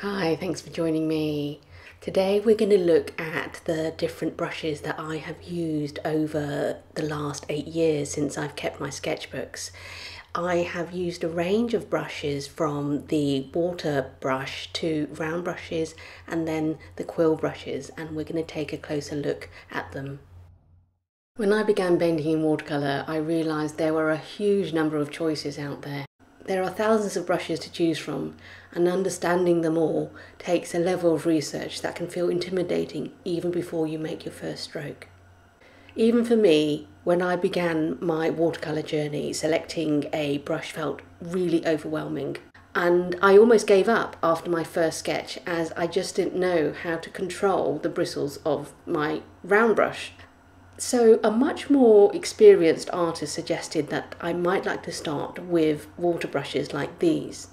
Hi, thanks for joining me. Today we're going to look at the different brushes that I have used over the last eight years since I've kept my sketchbooks. I have used a range of brushes from the water brush to round brushes and then the quill brushes and we're going to take a closer look at them. When I began painting in watercolour I realised there were a huge number of choices out there. There are thousands of brushes to choose from, and understanding them all takes a level of research that can feel intimidating even before you make your first stroke. Even for me, when I began my watercolour journey, selecting a brush felt really overwhelming. And I almost gave up after my first sketch as I just didn't know how to control the bristles of my round brush. So, a much more experienced artist suggested that I might like to start with water brushes like these.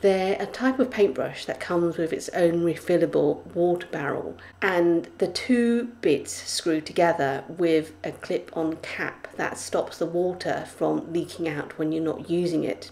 They're a type of paintbrush that comes with its own refillable water barrel, and the two bits screw together with a clip on cap that stops the water from leaking out when you're not using it.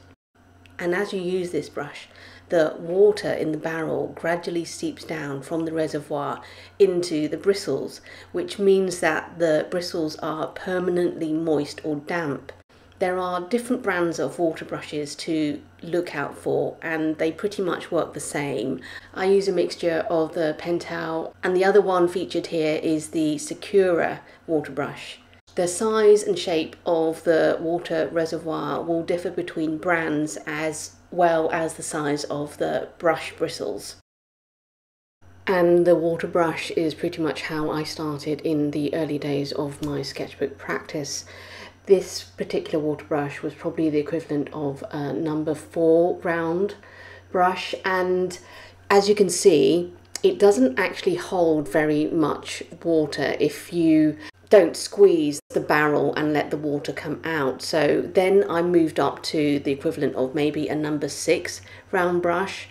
And as you use this brush, the water in the barrel gradually seeps down from the reservoir into the bristles, which means that the bristles are permanently moist or damp. There are different brands of water brushes to look out for, and they pretty much work the same. I use a mixture of the Pentel, and the other one featured here is the Sakura water brush. The size and shape of the water reservoir will differ between brands as well as the size of the brush bristles. And the water brush is pretty much how I started in the early days of my sketchbook practice. This particular water brush was probably the equivalent of a number four round brush and as you can see it doesn't actually hold very much water if you don't squeeze the barrel and let the water come out. So then I moved up to the equivalent of maybe a number six round brush.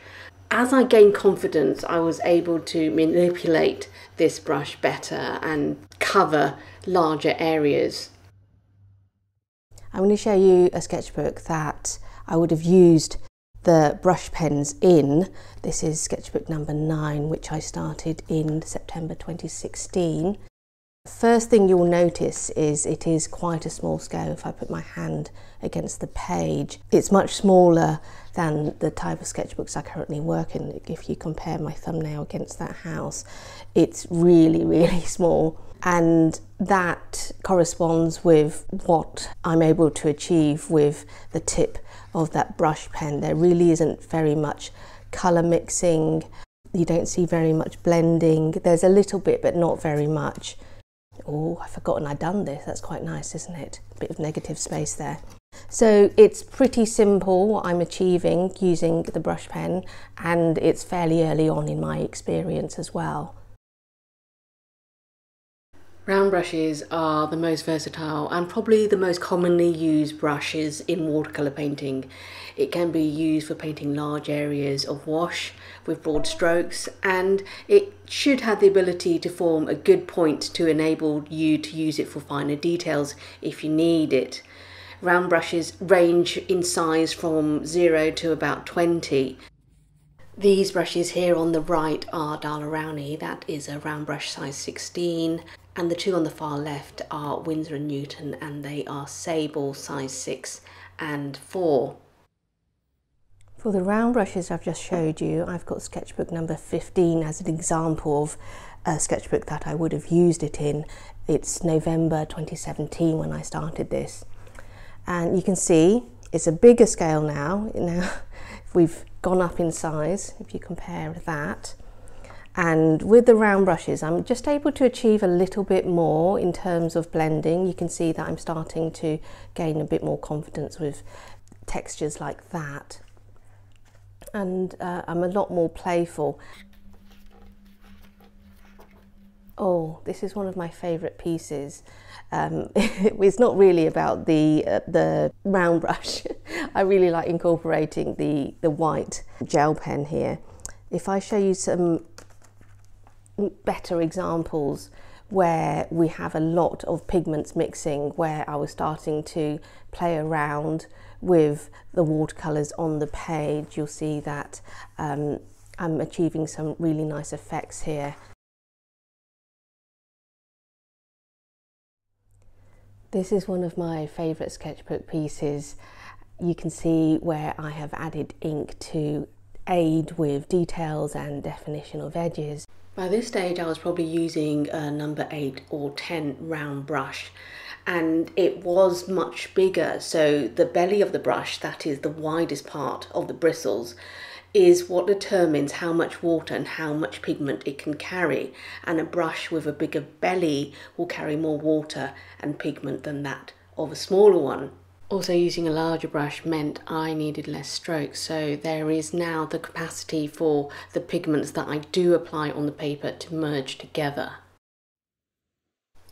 As I gained confidence, I was able to manipulate this brush better and cover larger areas. I'm going to show you a sketchbook that I would have used the brush pens in. This is sketchbook number nine, which I started in September 2016. First thing you'll notice is it is quite a small scale if I put my hand against the page. It's much smaller than the type of sketchbooks I currently work in. If you compare my thumbnail against that house, it's really, really small. And that corresponds with what I'm able to achieve with the tip of that brush pen. There really isn't very much colour mixing. You don't see very much blending. There's a little bit, but not very much. Oh, I've forgotten I'd done this. That's quite nice, isn't it? A bit of negative space there. So it's pretty simple what I'm achieving using the brush pen and it's fairly early on in my experience as well. Round brushes are the most versatile and probably the most commonly used brushes in watercolour painting. It can be used for painting large areas of wash with broad strokes and it should have the ability to form a good point to enable you to use it for finer details if you need it. Round brushes range in size from 0 to about 20. These brushes here on the right are Daler-Rowney, that is a round brush size 16 and the two on the far left are Winsor and Newton and they are Sable size 6 and 4. For the round brushes I've just showed you, I've got sketchbook number 15 as an example of a sketchbook that I would have used it in. It's November 2017 when I started this. And you can see it's a bigger scale now. Now we've gone up in size if you compare that. And with the round brushes, I'm just able to achieve a little bit more in terms of blending. You can see that I'm starting to gain a bit more confidence with textures like that. And uh, I'm a lot more playful. Oh, this is one of my favourite pieces. Um, it's not really about the uh, the round brush. I really like incorporating the the white gel pen here. If I show you some better examples where we have a lot of pigments mixing where I was starting to play around with the watercolours on the page you'll see that um, I'm achieving some really nice effects here. This is one of my favourite sketchbook pieces. You can see where I have added ink to aid with details and definition of edges. By this stage I was probably using a number 8 or 10 round brush and it was much bigger so the belly of the brush, that is the widest part of the bristles, is what determines how much water and how much pigment it can carry and a brush with a bigger belly will carry more water and pigment than that of a smaller one. Also using a larger brush meant I needed less strokes so there is now the capacity for the pigments that I do apply on the paper to merge together.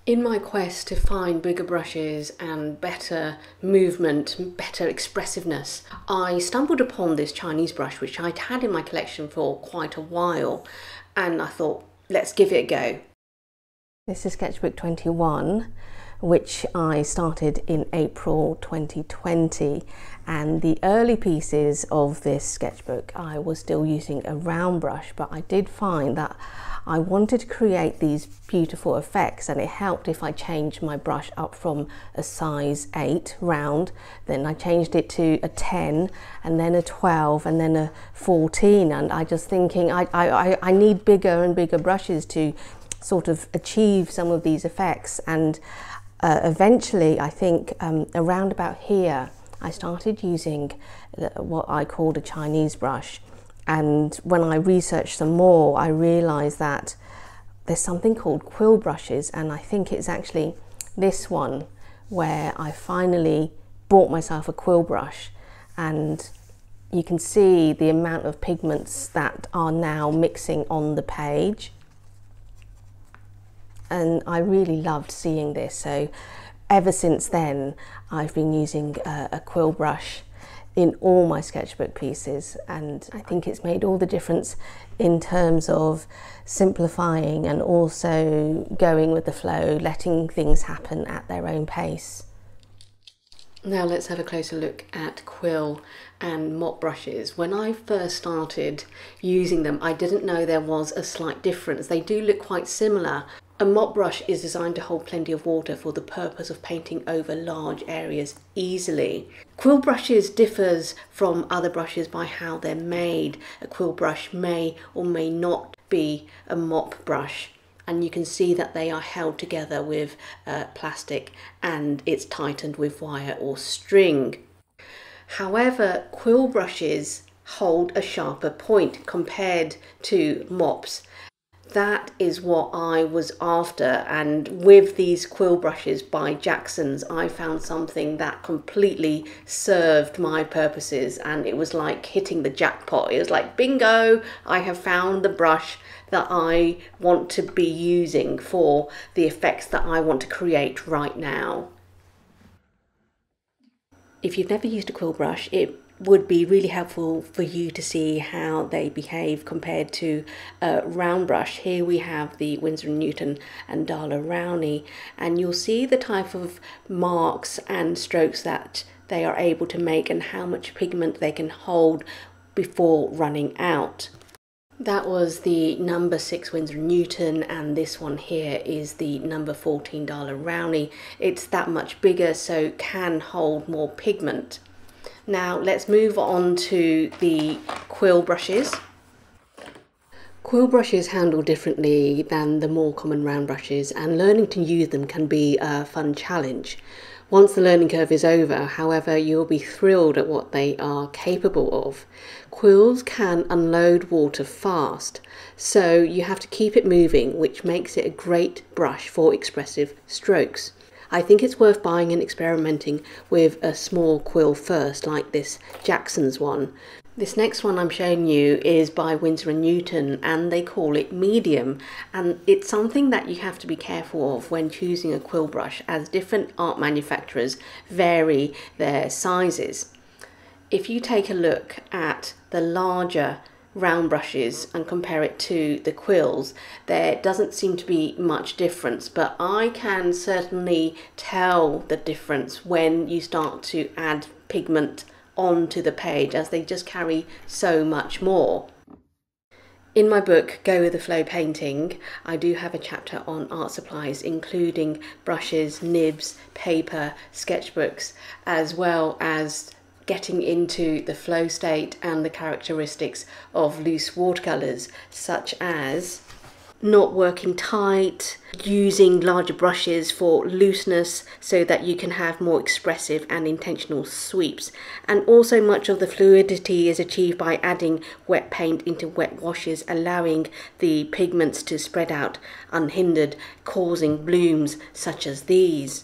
In my quest to find bigger brushes and better movement, better expressiveness, I stumbled upon this Chinese brush which I'd had in my collection for quite a while and I thought, let's give it a go. This is Sketchbook 21 which I started in April 2020 and the early pieces of this sketchbook I was still using a round brush but I did find that I wanted to create these beautiful effects and it helped if I changed my brush up from a size 8 round. Then I changed it to a 10 and then a 12 and then a 14 and I just thinking I, I, I need bigger and bigger brushes to sort of achieve some of these effects. And uh, eventually I think um, around about here I started using what I called a Chinese brush. And when I researched some more, I realized that there's something called quill brushes, and I think it's actually this one where I finally bought myself a quill brush. And you can see the amount of pigments that are now mixing on the page and I really loved seeing this so ever since then I've been using a, a quill brush in all my sketchbook pieces and I think it's made all the difference in terms of simplifying and also going with the flow, letting things happen at their own pace. Now let's have a closer look at quill and mop brushes. When I first started using them, I didn't know there was a slight difference. They do look quite similar, a mop brush is designed to hold plenty of water for the purpose of painting over large areas easily. Quill brushes differs from other brushes by how they're made. A quill brush may or may not be a mop brush and you can see that they are held together with uh, plastic and it's tightened with wire or string. However, quill brushes hold a sharper point compared to mops that is what I was after. And with these quill brushes by Jackson's, I found something that completely served my purposes. And it was like hitting the jackpot. It was like, bingo, I have found the brush that I want to be using for the effects that I want to create right now. If you've never used a quill brush, it would be really helpful for you to see how they behave compared to uh, a round brush. Here we have the Winsor & Newton and Daler Rowney and you'll see the type of marks and strokes that they are able to make and how much pigment they can hold before running out. That was the number 6 Winsor & Newton and this one here is the number 14 Daler Rowney. It's that much bigger so can hold more pigment. Now let's move on to the quill brushes. Quill brushes handle differently than the more common round brushes and learning to use them can be a fun challenge. Once the learning curve is over, however, you'll be thrilled at what they are capable of. Quills can unload water fast, so you have to keep it moving, which makes it a great brush for expressive strokes. I think it's worth buying and experimenting with a small quill first, like this Jackson's one. This next one I'm showing you is by Winsor & Newton and they call it medium and it's something that you have to be careful of when choosing a quill brush as different art manufacturers vary their sizes. If you take a look at the larger round brushes and compare it to the quills, there doesn't seem to be much difference, but I can certainly tell the difference when you start to add pigment onto the page as they just carry so much more. In my book, Go With The Flow Painting, I do have a chapter on art supplies, including brushes, nibs, paper, sketchbooks, as well as getting into the flow state and the characteristics of loose watercolours, such as not working tight, using larger brushes for looseness so that you can have more expressive and intentional sweeps. And also much of the fluidity is achieved by adding wet paint into wet washes, allowing the pigments to spread out unhindered, causing blooms such as these.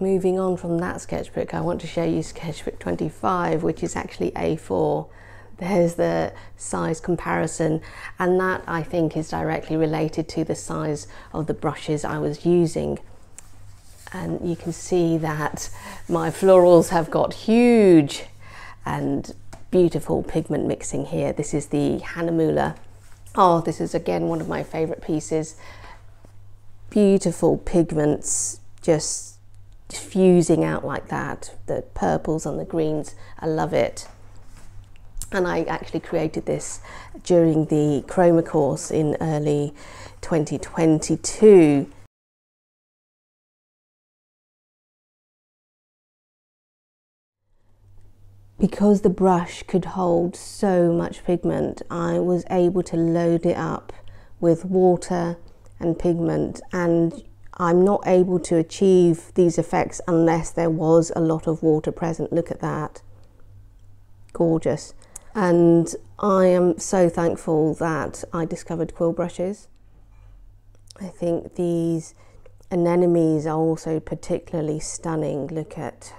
Moving on from that sketchbook, I want to show you sketchbook 25, which is actually A4 there's the size comparison and that I think is directly related to the size of the brushes I was using. And you can see that my florals have got huge and beautiful pigment mixing here. This is the Hanamula. oh this is again one of my favorite pieces. Beautiful pigments just fusing out like that. The purples and the greens I love it. And I actually created this during the chroma course in early 2022 because the brush could hold so much pigment I was able to load it up with water and pigment and I'm not able to achieve these effects unless there was a lot of water present look at that gorgeous and I am so thankful that I discovered quill brushes. I think these anemones are also particularly stunning. Look at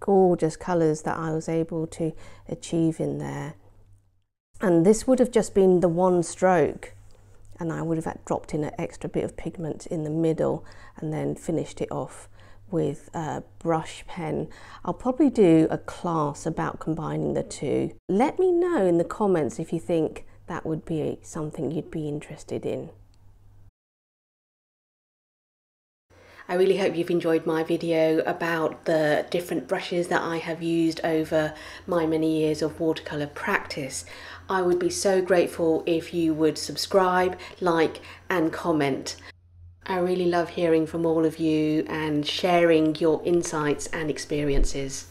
gorgeous colours that I was able to achieve in there. And this would have just been the one stroke and I would have dropped in an extra bit of pigment in the middle and then finished it off with a brush pen. I'll probably do a class about combining the two. Let me know in the comments if you think that would be something you'd be interested in. I really hope you've enjoyed my video about the different brushes that I have used over my many years of watercolour practice. I would be so grateful if you would subscribe, like and comment. I really love hearing from all of you and sharing your insights and experiences.